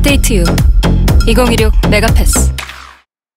업데이트 유 2016 메가패스